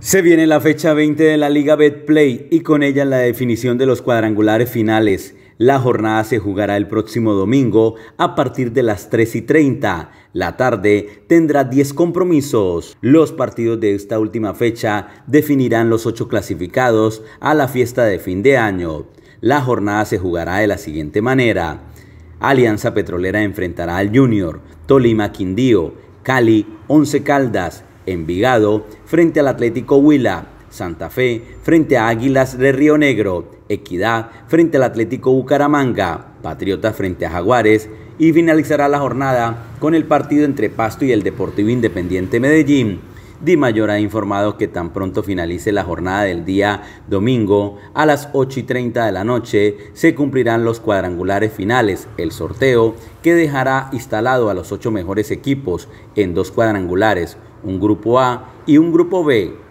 Se viene la fecha 20 de la Liga Betplay y con ella la definición de los cuadrangulares finales. La jornada se jugará el próximo domingo a partir de las 3 y 30. La tarde tendrá 10 compromisos. Los partidos de esta última fecha definirán los 8 clasificados a la fiesta de fin de año. La jornada se jugará de la siguiente manera. Alianza Petrolera enfrentará al Junior, Tolima Quindío, Cali, Once Caldas, Envigado frente al Atlético Huila, Santa Fe frente a Águilas de Río Negro, Equidad frente al Atlético Bucaramanga, Patriotas frente a Jaguares y finalizará la jornada con el partido entre Pasto y el Deportivo Independiente Medellín. Di Mayor ha informado que tan pronto finalice la jornada del día domingo a las 8 y 30 de la noche se cumplirán los cuadrangulares finales, el sorteo que dejará instalado a los ocho mejores equipos en dos cuadrangulares, un grupo A y un grupo B